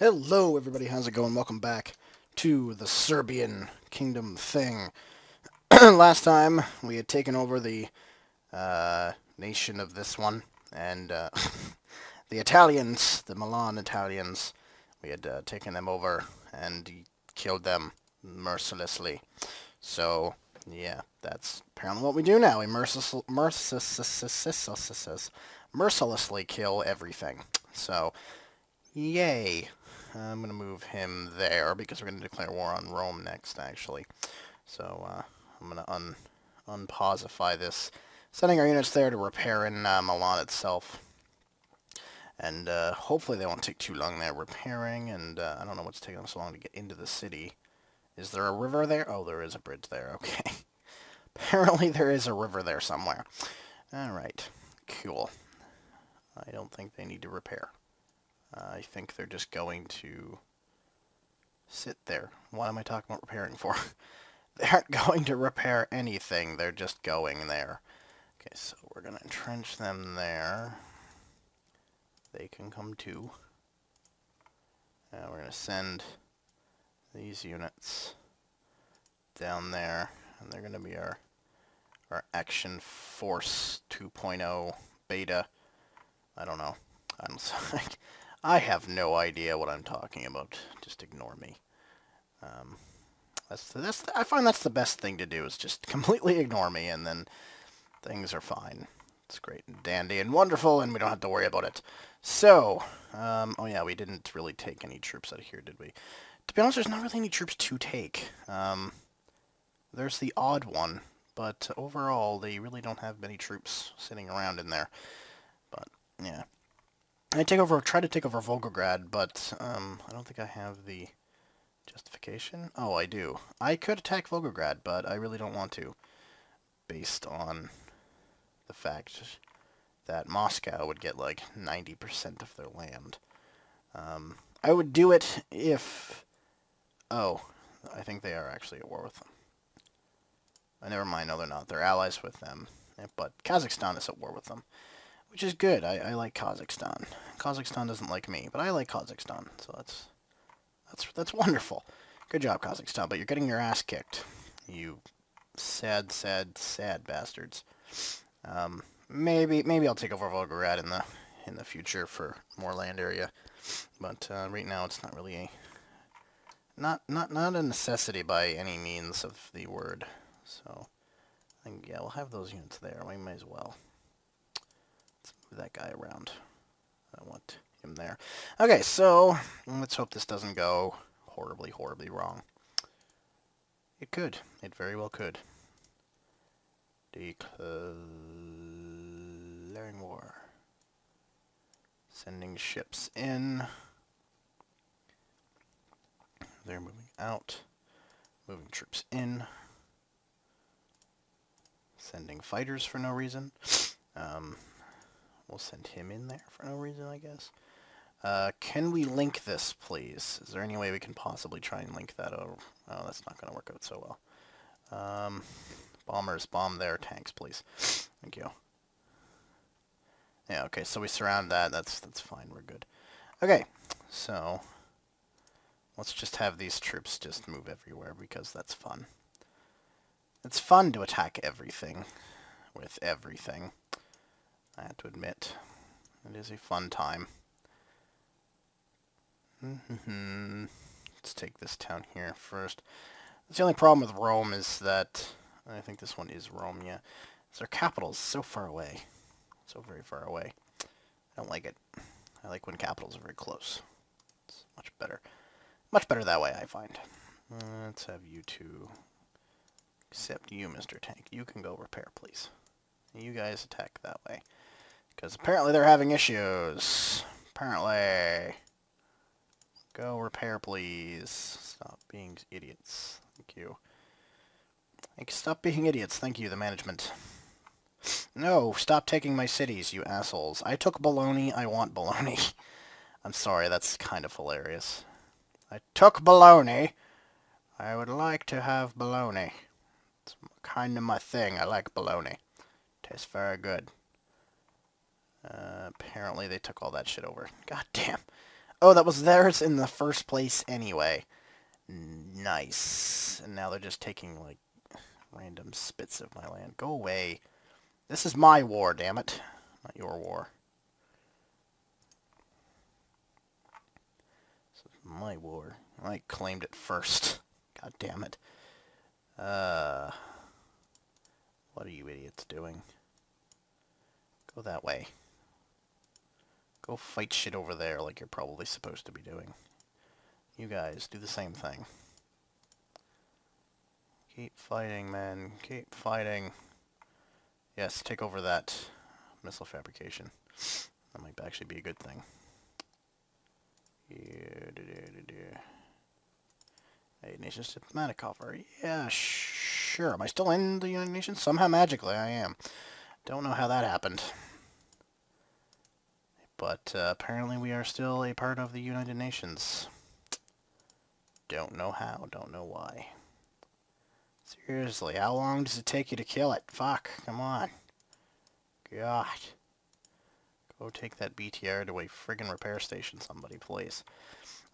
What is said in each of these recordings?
Hello, everybody. How's it going? Welcome back to the Serbian Kingdom thing. Last time, we had taken over the uh, nation of this one, and uh, the Italians, the Milan Italians, we had uh, taken them over and killed them mercilessly. So, yeah, that's apparently what we do now. We mercil mercil mercilessly kill everything. So, yay. I'm going to move him there because we're going to declare war on Rome next, actually. So uh, I'm going to un unpausify this, sending our units there to repair in uh, Milan itself. And uh, hopefully they won't take too long there repairing, and uh, I don't know what's taking them so long to get into the city. Is there a river there? Oh, there is a bridge there, okay. Apparently there is a river there somewhere. Alright, cool. I don't think they need to repair. Uh, I think they're just going to sit there. What am I talking about repairing for? they aren't going to repair anything. They're just going there. Okay, so we're going to entrench them there. They can come too. Uh, we're going to send these units down there, and they're going to be our our action force 2.0 beta. I don't know. I'm sorry. I have no idea what I'm talking about. Just ignore me. Um, that's the, that's the, I find that's the best thing to do is just completely ignore me and then things are fine. It's great and dandy and wonderful and we don't have to worry about it. So, um, oh yeah, we didn't really take any troops out of here, did we? To be honest, there's not really any troops to take. Um, there's the odd one, but overall they really don't have many troops sitting around in there. But, yeah. I take over, try to take over Volgograd, but um, I don't think I have the justification. Oh, I do. I could attack Volgograd, but I really don't want to, based on the fact that Moscow would get like 90% of their land. Um, I would do it if... Oh, I think they are actually at war with them. Never mind, no they're not. They're allies with them. But Kazakhstan is at war with them. Which is good. I, I like Kazakhstan. Kazakhstan doesn't like me, but I like Kazakhstan, so that's that's that's wonderful. Good job, Kazakhstan, but you're getting your ass kicked. You sad, sad, sad bastards. Um, maybe maybe I'll take over Volgograd in the in the future for more land area, but uh, right now it's not really a not not not a necessity by any means of the word. So, I think, yeah, we'll have those units there. We might as well that guy around. I want him there. Okay, so let's hope this doesn't go horribly, horribly wrong. It could. It very well could. Declaring war. Sending ships in. They're moving out. Moving troops in. Sending fighters for no reason. Um, We'll send him in there for no reason, I guess. Uh, can we link this, please? Is there any way we can possibly try and link that? Oh, oh that's not going to work out so well. Um, bombers, bomb their tanks, please. Thank you. Yeah, okay, so we surround that. That's that's fine. We're good. Okay, so let's just have these troops just move everywhere because that's fun. It's fun to attack everything with everything. I have to admit. It is a fun time. Let's take this town here first. That's the only problem with Rome is that, I think this one is Rome, yeah. Their capital is so far away. So very far away. I don't like it. I like when capitals are very close. It's much better. Much better that way, I find. Let's have you two. Except you, Mr. Tank. You can go repair, please. You guys attack that way. Because apparently they're having issues. Apparently. Go repair, please. Stop being idiots. Thank you. Thank stop being idiots. Thank you, the management. No, stop taking my cities, you assholes. I took baloney, I want baloney. I'm sorry, that's kind of hilarious. I took baloney. I would like to have baloney. It's kind of my thing. I like baloney. Tastes very good. Apparently they took all that shit over. God damn. Oh, that was theirs in the first place anyway. Nice. And now they're just taking, like, random spits of my land. Go away. This is my war, damn it. Not your war. This is my war. I claimed it first. God damn it. Uh, what are you idiots doing? Go that way. Go fight shit over there like you're probably supposed to be doing. You guys, do the same thing. Keep fighting, men. Keep fighting. Yes, take over that missile fabrication. That might actually be a good thing. Yeah, da, Nations diplomatic offer. Yeah, sure. Am I still in the United Nations? Somehow magically I am. Don't know how that happened. But uh, apparently we are still a part of the United Nations. Don't know how, don't know why. Seriously, how long does it take you to kill it? Fuck, come on. God. Go take that BTR to a friggin' repair station, somebody, please.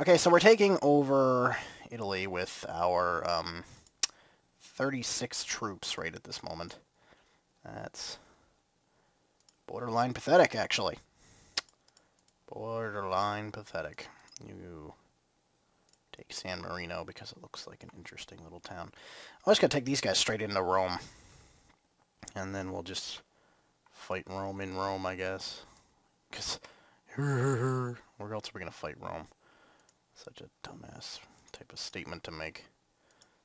Okay, so we're taking over Italy with our um, 36 troops right at this moment. That's borderline pathetic, actually. Borderline pathetic. You take San Marino because it looks like an interesting little town. I'm just going to take these guys straight into Rome. And then we'll just fight Rome in Rome, I guess. Because where else are we going to fight Rome? Such a dumbass type of statement to make.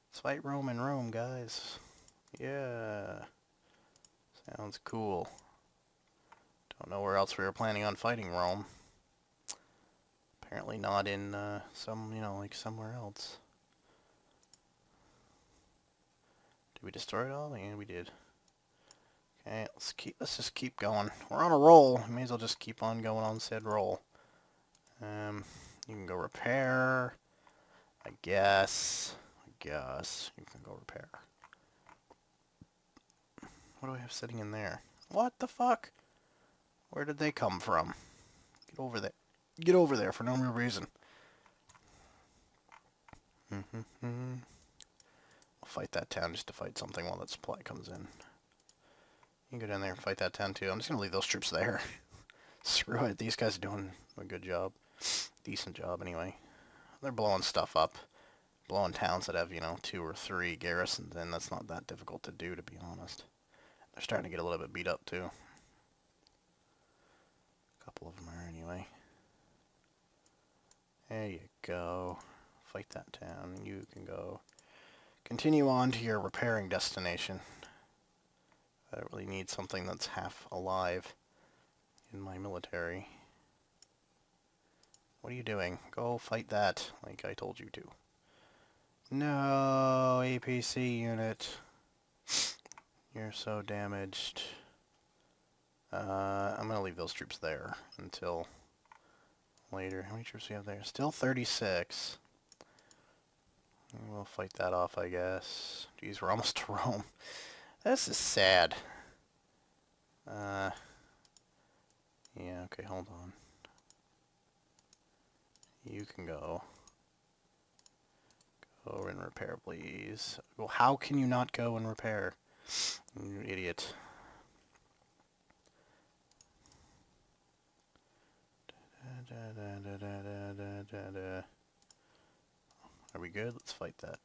Let's fight Rome in Rome, guys. Yeah. Sounds cool. Don't know where else we were planning on fighting Rome. Apparently not in uh, some, you know, like somewhere else. Did we destroy it all? Yeah, we did. Okay, let's keep. Let's just keep going. We're on a roll. May as well just keep on going on said roll. Um, you can go repair. I guess. I guess you can go repair. What do I have sitting in there? What the fuck? Where did they come from? Get over there. Get over there for no real reason. Mm -hmm. I'll fight that town just to fight something while that supply comes in. You can go down there and fight that town too. I'm just going to leave those troops there. Screw it. These guys are doing a good job. Decent job anyway. They're blowing stuff up. Blowing towns that have, you know, two or three garrisons in. That's not that difficult to do, to be honest. They're starting to get a little bit beat up too. A couple of them are anyway. There you go. Fight that town. You can go. Continue on to your repairing destination. I really need something that's half alive in my military. What are you doing? Go fight that, like I told you to. No, APC unit. You're so damaged. Uh, I'm going to leave those troops there until later. How many troops we have there? Still 36. We'll fight that off, I guess. Geez, we're almost to Rome. This is sad. Uh, yeah, okay, hold on. You can go. Go and repair, please. Well, how can you not go and repair? You idiot. Are we good? Let's fight that.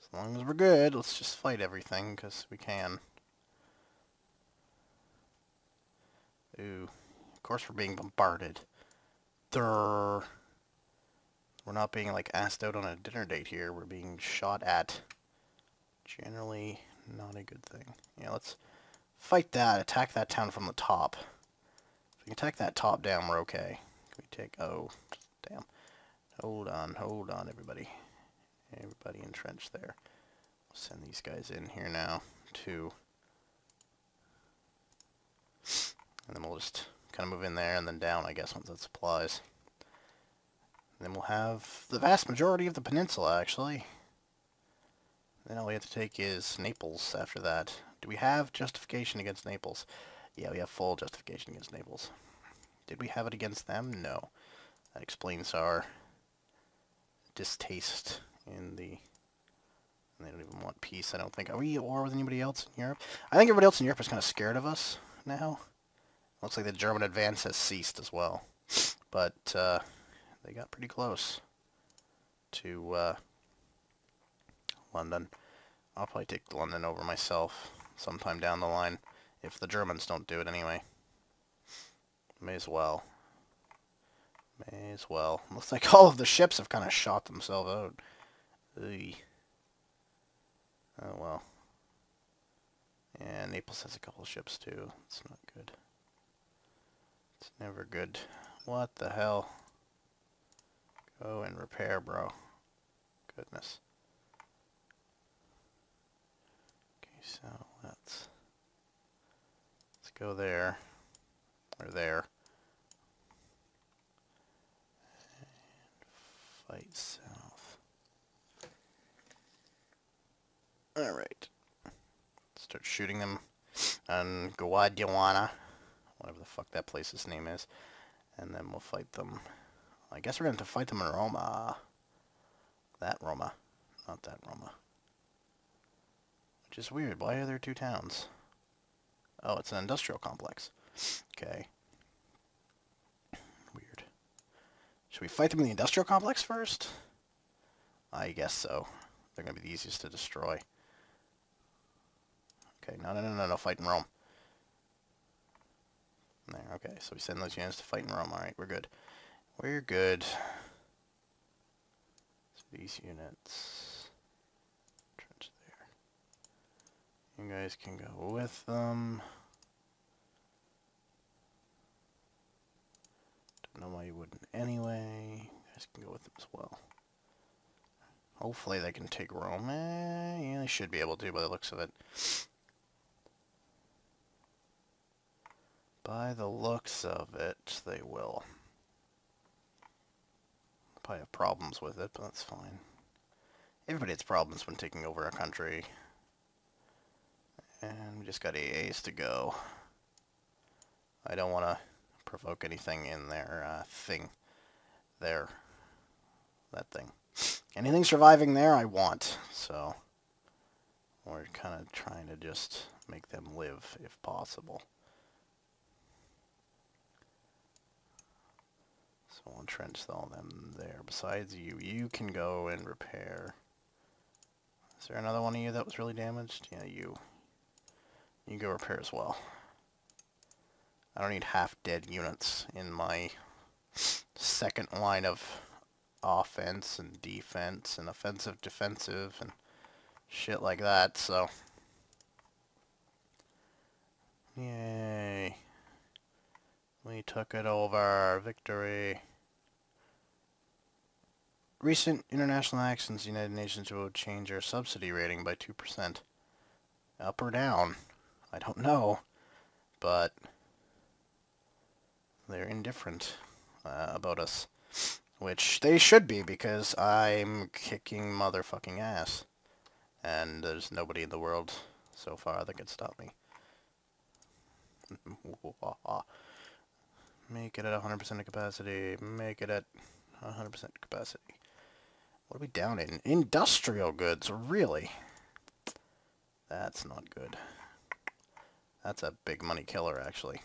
As long as we're good, let's just fight everything, because we can. Ooh. Of course we're being bombarded. Durr. We're not being, like, asked out on a dinner date here. We're being shot at. Generally not a good thing. Yeah, let's fight that. Attack that town from the top. Can attack that top down, we're okay. Can we take... Oh, damn. Hold on, hold on, everybody. Everybody entrenched there. We'll send these guys in here now, too. And then we'll just kind of move in there and then down, I guess, once that supplies. And then we'll have the vast majority of the peninsula, actually. Then all we have to take is Naples after that. Do we have justification against Naples? Yeah, we have full justification against Naples. Did we have it against them? No. That explains our distaste in the... They don't even want peace, I don't think. Are we at war with anybody else in Europe? I think everybody else in Europe is kind of scared of us now. Looks like the German advance has ceased as well. But uh, they got pretty close to uh, London. I'll probably take London over myself sometime down the line, if the Germans don't do it anyway. May as well. May as well. Looks like all of the ships have kind of shot themselves out. Oh well. Yeah, Naples has a couple ships too. It's not good. It's never good. What the hell? Go and repair, bro. Goodness. Okay, so let's go there or there. And fight south. Alright. Start shooting them on Guadiana, whatever the fuck that place's name is. And then we'll fight them. I guess we're going to fight them in Roma. That Roma. Not that Roma. Which is weird. Why are there two towns? Oh, it's an industrial complex. Okay. Weird. Should we fight them in the industrial complex first? I guess so. They're going to be the easiest to destroy. Okay, no, no, no, no, no, fight in Rome. There, okay, so we send those units to fight in Rome. Alright, we're good. We're good. So these units... Trench there. You guys can go with them. Don't know why you wouldn't anyway. You guys can go with them as well. Hopefully they can take Rome. Eh, yeah, they should be able to by the looks of it. By the looks of it, they will. Probably have problems with it, but that's fine. Everybody has problems when taking over a country. And we just got AAs to go. I don't want to provoke anything in their uh, thing. There. That thing. Anything surviving there, I want. So, we're kind of trying to just make them live, if possible. So we'll entrench all them there. Besides you, you can go and repair. Is there another one of you that was really damaged? Yeah, you. You go repair as well. I don't need half-dead units in my second line of offense and defense and offensive defensive and shit like that, so... Yay. We took it over. Victory. Recent international actions, the United Nations will change our subsidy rating by 2%. Up or down? I don't know. But they're indifferent uh, about us. Which they should be, because I'm kicking motherfucking ass. And there's nobody in the world so far that could stop me. Make it at 100% of capacity. Make it at 100% capacity. What are we down in? Industrial goods, really? That's not good. That's a big money killer, actually.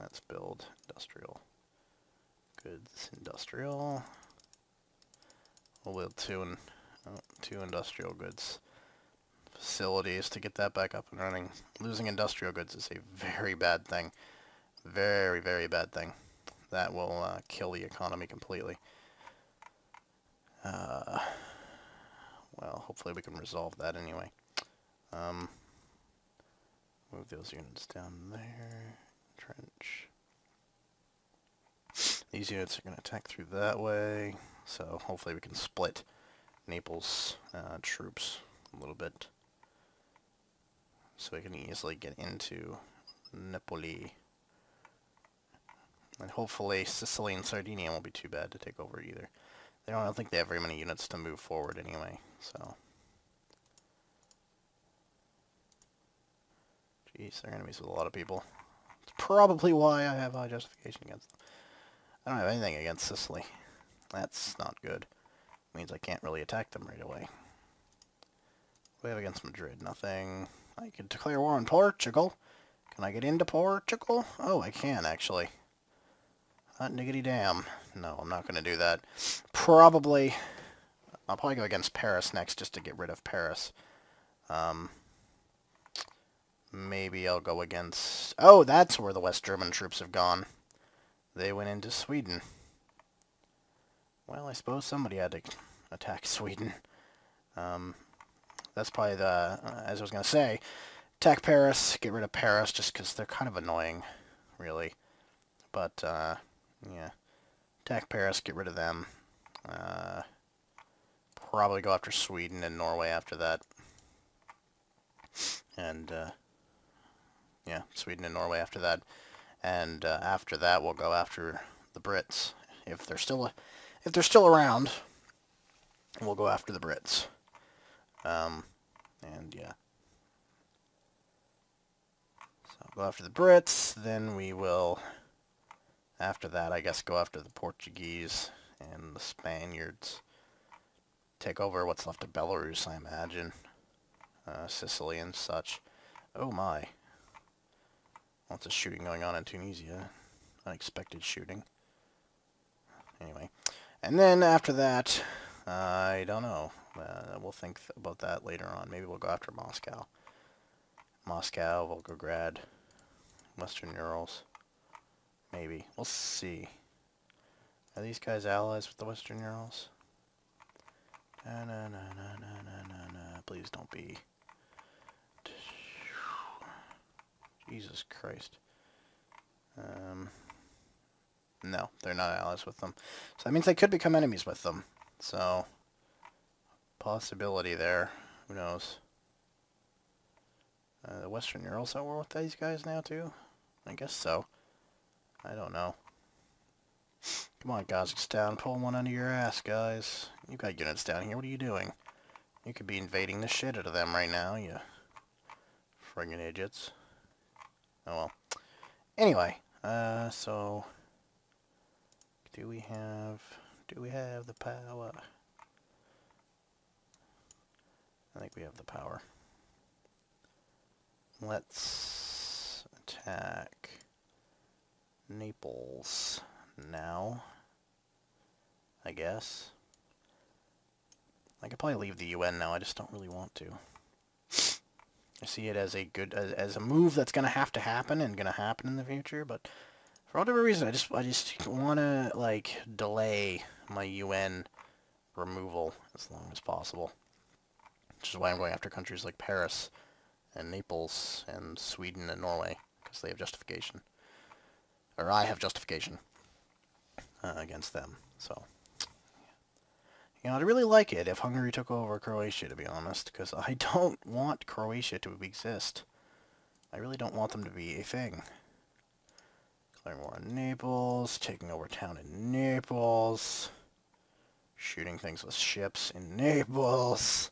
Let's build industrial goods. Industrial. We'll build two, and oh, two industrial goods facilities to get that back up and running. Losing industrial goods is a very bad thing. Very, very bad thing. That will uh, kill the economy completely. Uh, well, hopefully we can resolve that anyway. Um, move those units down there. Trench. These units are going to attack through that way, so hopefully we can split Naples uh, troops a little bit so we can easily get into Napoli. And hopefully Sicily and Sardinia won't be too bad to take over either. They don't, I don't think they have very many units to move forward anyway, so. They're enemies with a lot of people. It's probably why I have high justification against them. I don't have anything against Sicily. That's not good. Means I can't really attack them right away. We have against Madrid? Nothing. I can declare war on Portugal. Can I get into Portugal? Oh, I can, actually. Not niggity damn. No, I'm not going to do that. Probably... I'll probably go against Paris next just to get rid of Paris. Um, maybe I'll go against... Oh, that's where the West German troops have gone. They went into Sweden. Well, I suppose somebody had to attack Sweden. Um, that's probably the, uh, as I was going to say, attack Paris, get rid of Paris, just because they're kind of annoying, really. But, uh, yeah. Attack Paris, get rid of them. Uh, probably go after Sweden and Norway after that. And, uh, yeah, Sweden and Norway after that. And uh, after that, we'll go after the Brits. If they're still, if they're still around, we'll go after the Brits. Um, and yeah. So go after the Brits, then we will, after that, I guess, go after the Portuguese and the Spaniards. Take over what's left of Belarus, I imagine. Uh, Sicily and such. Oh my. Lots of shooting going on in Tunisia. Unexpected shooting. Anyway. And then after that, I don't know. Uh, we'll think th about that later on. Maybe we'll go after Moscow. Moscow, Volgograd, Western Urals. Maybe. We'll see. Are these guys allies with the Western Urals? Na na na na na na na. Please don't be. Jesus Christ. Um, no, they're not allies with them. So that means they could become enemies with them. So, possibility there. Who knows? Uh, the Western Urals at war with these guys now, too? I guess so. I don't know. Come on, Kazakhstan, pull one under your ass, guys. You got units down here, what are you doing? You could be invading the shit out of them right now, you friggin' idiots. Oh well. Anyway, uh, so... Do we have... Do we have the power? I think we have the power. Let's attack Naples now. I guess. I could probably leave the UN now, I just don't really want to. I see it as a good as, as a move that's going to have to happen and going to happen in the future, but for whatever reason, I just I just want to like delay my UN removal as long as possible. Which is why I'm going after countries like Paris and Naples and Sweden and Norway because they have justification, or I have justification uh, against them. So. You know, I'd really like it if Hungary took over Croatia, to be honest, because I don't want Croatia to exist. I really don't want them to be a thing. Declaring war on Naples, taking over town in Naples, shooting things with ships in Naples.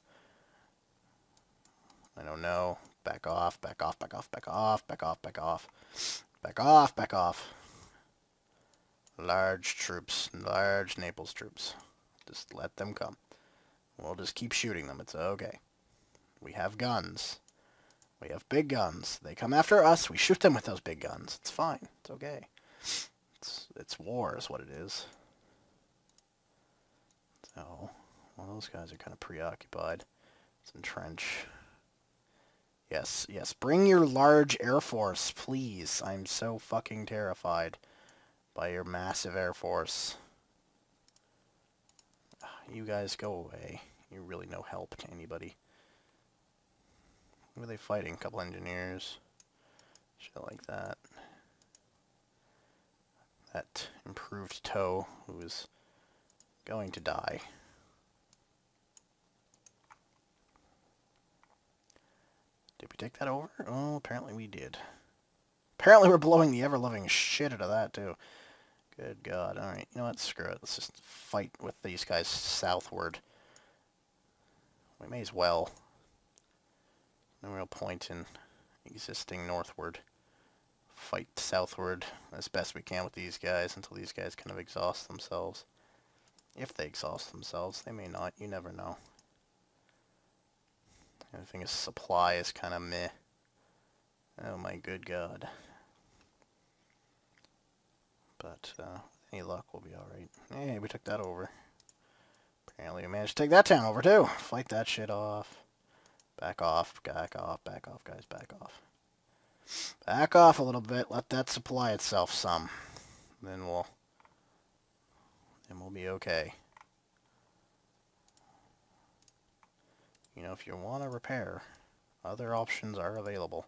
I don't know. Back off, back off, back off, back off, back off, back off. Back off, back off. Large troops, large Naples troops. Just let them come. We'll just keep shooting them. It's okay. We have guns. We have big guns. They come after us. We shoot them with those big guns. It's fine. It's okay. It's, it's war is what it is. So, well, those guys are kind of preoccupied. Let's. Yes, yes. Bring your large air force, please. I'm so fucking terrified by your massive air force. You guys go away. You're really no help to anybody. Who are they fighting? A couple engineers. Shit like that. That improved toe who is going to die. Did we take that over? Oh, apparently we did. Apparently we're blowing the ever-loving shit out of that, too. Good God. Alright, you know what? Screw it. Let's just fight with these guys southward. We may as well. No real point in existing northward. fight southward as best we can with these guys until these guys kind of exhaust themselves. If they exhaust themselves, they may not. You never know. The thing is, supply is kind of meh. Oh my good god. But, uh, any luck, we'll be alright. Hey, we took that over. Apparently we managed to take that town over, too. Fight that shit off. Back off, back off, back off, guys, back off. Back off a little bit. Let that supply itself some. Then we'll... Then we'll be okay. You know, if you want to repair, other options are available.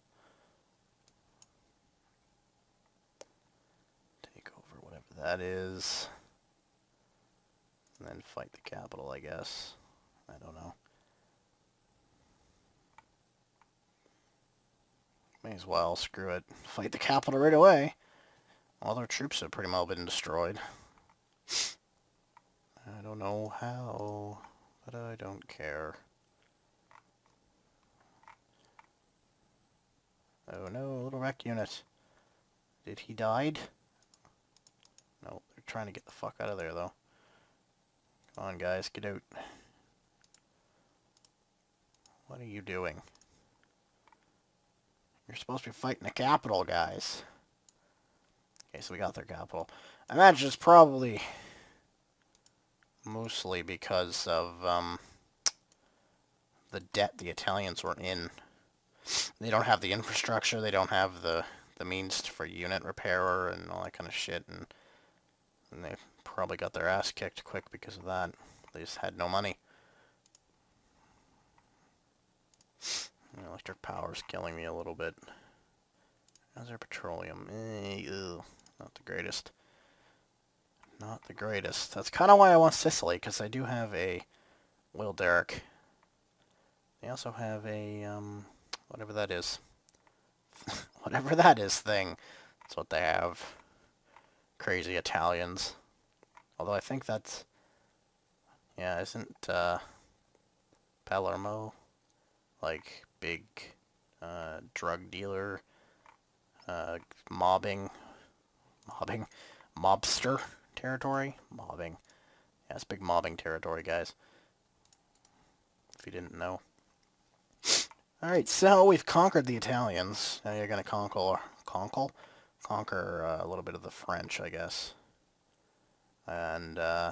Take over whatever that is. And then fight the capital, I guess. I don't know. May as well, screw it. Fight the capital right away. All their troops have pretty well been destroyed. I don't know how, but I don't care. Oh no, little wreck unit. Did he died? They're trying to get the fuck out of there though. Come on guys, get out. What are you doing? You're supposed to be fighting the capital, guys. Okay, so we got their capital. I imagine it's probably mostly because of um, the debt the Italians were in. They don't have the infrastructure, they don't have the, the means for unit repair and all that kind of shit, and, and they probably got their ass kicked quick because of that. They just had no money. Electric power's killing me a little bit. How's our petroleum? Eh, ew, not the greatest. Not the greatest. That's kind of why I want Sicily, because I do have a oil derrick. They also have a, um, whatever that is. whatever that is thing. That's what they have. Crazy Italians. Although I think that's... Yeah, isn't, uh, Palermo, like, big uh, drug dealer, uh, mobbing, mobbing, mobster territory? Mobbing. Yeah, it's big mobbing territory, guys. If you didn't know. Alright, so we've conquered the Italians. Now you're going to conquer, conquer, conquer uh, a little bit of the French, I guess. And uh,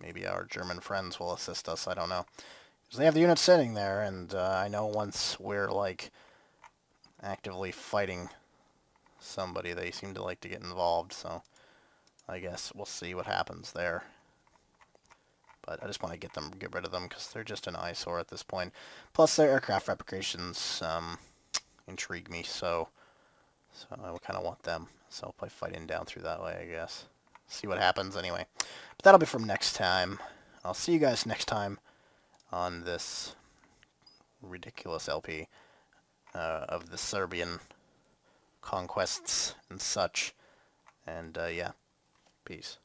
maybe our German friends will assist us, I don't know. Because they have the units sitting there, and uh, I know once we're, like, actively fighting somebody, they seem to like to get involved, so I guess we'll see what happens there. But I just want to get them, get rid of them, because they're just an eyesore at this point. Plus, their aircraft replications um, intrigue me, so, so I kind of want them. So I'll play fighting down through that way, I guess. See what happens anyway. But that'll be from next time. I'll see you guys next time on this ridiculous LP uh, of the Serbian conquests and such. And uh, yeah, peace.